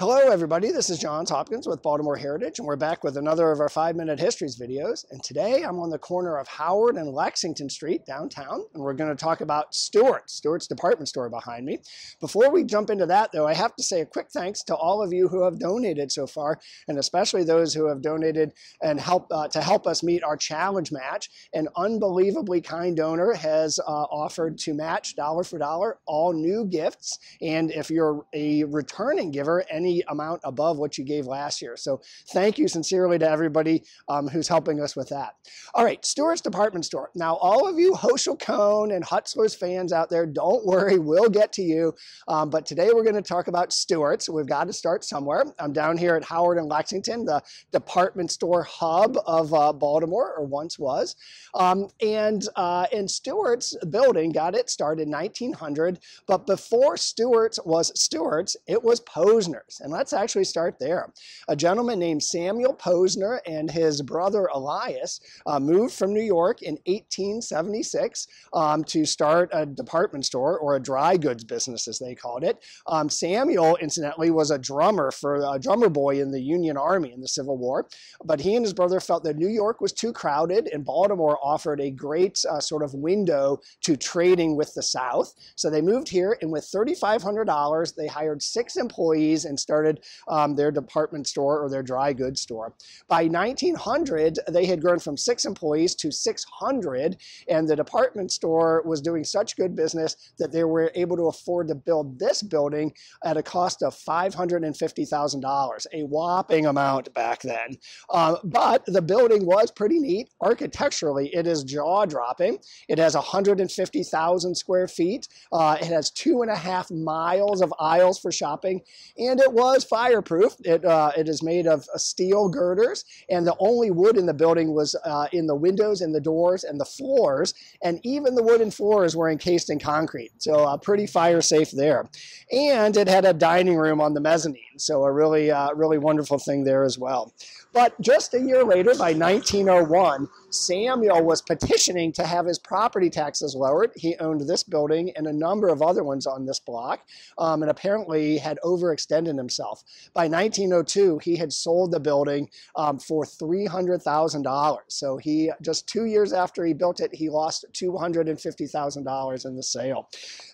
Hello, everybody. This is Johns Hopkins with Baltimore Heritage, and we're back with another of our five minute histories videos. And today I'm on the corner of Howard and Lexington Street downtown, and we're going to talk about Stewart's, Stewart's department store behind me. Before we jump into that, though, I have to say a quick thanks to all of you who have donated so far, and especially those who have donated and help uh, to help us meet our challenge match. An unbelievably kind donor has uh, offered to match dollar for dollar all new gifts, and if you're a returning giver, any any amount above what you gave last year. So thank you sincerely to everybody um, who's helping us with that. All right, Stewart's Department Store. Now, all of you Hochschild Kohn and Hutzler's fans out there, don't worry, we'll get to you. Um, but today we're going to talk about Stewart's. We've got to start somewhere. I'm down here at Howard and Lexington, the department store hub of uh, Baltimore, or once was. Um, and, uh, and Stewart's building got it started in 1900, but before Stewart's was Stewart's, it was Posner's. And let's actually start there. A gentleman named Samuel Posner and his brother Elias uh, moved from New York in 1876 um, to start a department store or a dry goods business, as they called it. Um, Samuel, incidentally, was a drummer for a drummer boy in the Union Army in the Civil War. But he and his brother felt that New York was too crowded, and Baltimore offered a great uh, sort of window to trading with the South. So they moved here, and with $3,500, they hired six employees and started um, their department store or their dry goods store. By 1900, they had grown from six employees to 600, and the department store was doing such good business that they were able to afford to build this building at a cost of $550,000, a whopping amount back then. Uh, but the building was pretty neat. Architecturally, it is jaw dropping. It has 150,000 square feet. Uh, it has two and a half miles of aisles for shopping, and it was fireproof. It, uh, it is made of uh, steel girders, and the only wood in the building was uh, in the windows and the doors and the floors, and even the wooden floors were encased in concrete. So uh, pretty fire safe there. And it had a dining room on the mezzanine, so a really, uh, really wonderful thing there as well. But just a year later, by 1901, Samuel was petitioning to have his property taxes lowered. He owned this building and a number of other ones on this block, um, and apparently had overextended himself. By 1902, he had sold the building um, for $300,000. So he, just two years after he built it, he lost $250,000 in the sale.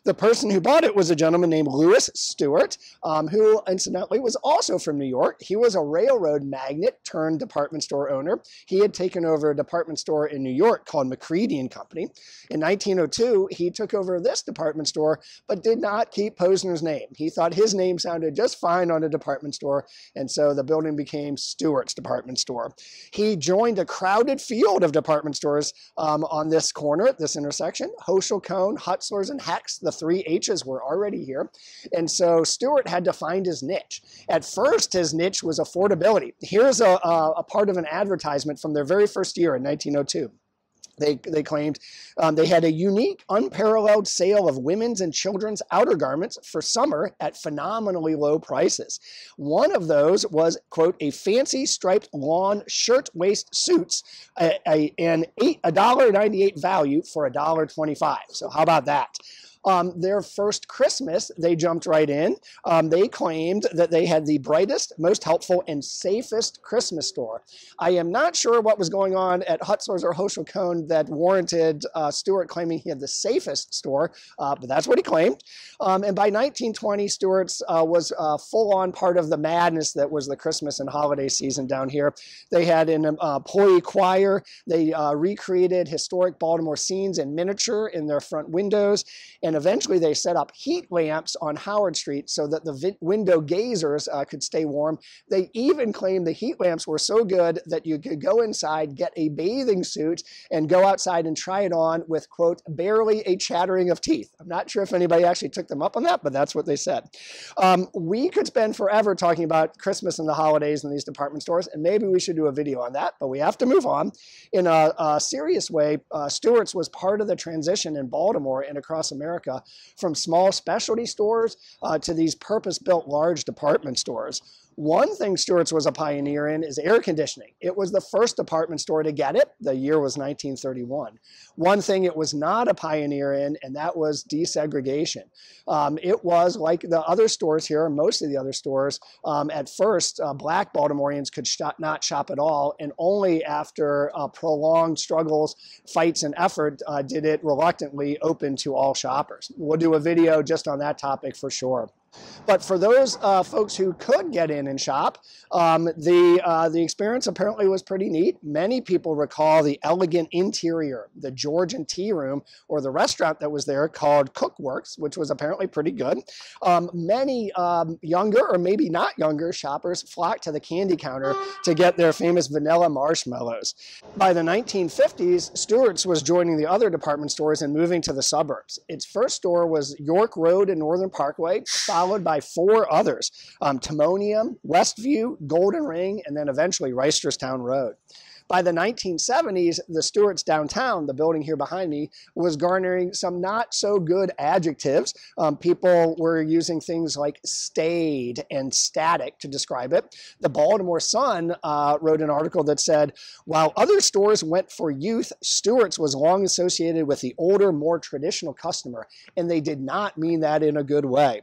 The person who bought it was a gentleman named Lewis Stewart, um, who incidentally was also from New York. He was a railroad magnate turned department store owner. He had taken over a department store in New York called McCreery and Company. In 1902, he took over this department store, but did not keep Posner's name. He thought his name sounded just fine on a department store, and so the building became Stewart's department store. He joined a crowded field of department stores um, on this corner, at this intersection. Hochschild Kohn, Hutzler's, and Hecht's, the three H's were already here. And so Stewart had to find his niche. At first, his niche was affordability. Here's a, a, a part of an advertisement from their very first year in 1902. They, they claimed um, they had a unique, unparalleled sale of women's and children's outer garments for summer at phenomenally low prices. One of those was, quote, a fancy striped lawn shirt waist suits, a, a, an $1.98 value for $1.25. So how about that? Um, their first Christmas, they jumped right in. Um, they claimed that they had the brightest, most helpful, and safest Christmas store. I am not sure what was going on at Hutzler's or Hochschild Kohn that warranted uh, Stewart claiming he had the safest store, uh, but that's what he claimed. Um, and by 1920, Stewart's uh, was uh, full on part of the madness that was the Christmas and holiday season down here. They had an uh, employee choir. They uh, recreated historic Baltimore scenes in miniature in their front windows. And eventually they set up heat lamps on Howard Street so that the window gazers uh, could stay warm. They even claimed the heat lamps were so good that you could go inside, get a bathing suit, and go outside and try it on with, quote, barely a chattering of teeth. I'm not sure if anybody actually took them up on that, but that's what they said. Um, we could spend forever talking about Christmas and the holidays in these department stores, and maybe we should do a video on that, but we have to move on. In a, a serious way, uh, Stewart's was part of the transition in Baltimore and across America America from small specialty stores uh, to these purpose built large department stores. One thing Stewart's was a pioneer in is air conditioning. It was the first department store to get it. The year was 1931. One thing it was not a pioneer in, and that was desegregation. Um, it was like the other stores here, most of the other stores, um, at first, uh, black Baltimoreans could shop, not shop at all, and only after uh, prolonged struggles, fights, and effort uh, did it reluctantly open to all shoppers. We'll do a video just on that topic for sure. But for those uh, folks who could get in and shop, um, the, uh, the experience apparently was pretty neat. Many people recall the elegant interior, the Georgian tea room, or the restaurant that was there called Cookworks, which was apparently pretty good. Um, many um, younger, or maybe not younger, shoppers flocked to the candy counter to get their famous vanilla marshmallows. By the 1950s, Stewart's was joining the other department stores and moving to the suburbs. Its first store was York Road and Northern Parkway, by four others, um, Timonium, Westview, Golden Ring, and then eventually Reisterstown Road. By the 1970s, the Stewart's downtown, the building here behind me, was garnering some not so good adjectives. Um, people were using things like staid and static to describe it. The Baltimore Sun uh, wrote an article that said, while other stores went for youth, Stewart's was long associated with the older, more traditional customer, and they did not mean that in a good way.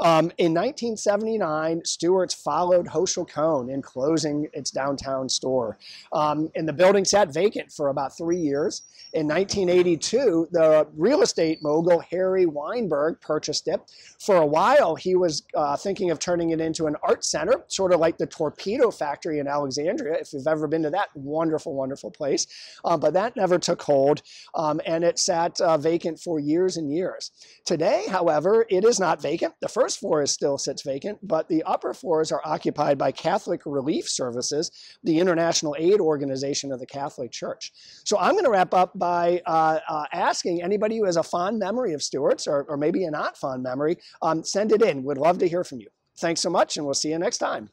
Um, in 1979, Stewart's followed Hochschild Kohn in closing its downtown store. And the building sat vacant for about three years. In 1982, the real estate mogul Harry Weinberg purchased it. For a while, he was uh, thinking of turning it into an art center, sort of like the Torpedo Factory in Alexandria, if you've ever been to that wonderful, wonderful place. Uh, but that never took hold, um, and it sat uh, vacant for years and years. Today, however, it is not vacant. The first floor is still sits vacant, but the upper floors are occupied by Catholic Relief Services, the international aid organization organization of the Catholic Church. So I'm going to wrap up by uh, uh, asking anybody who has a fond memory of Stewart's or, or maybe a not fond memory, um, send it in. We'd love to hear from you. Thanks so much, and we'll see you next time.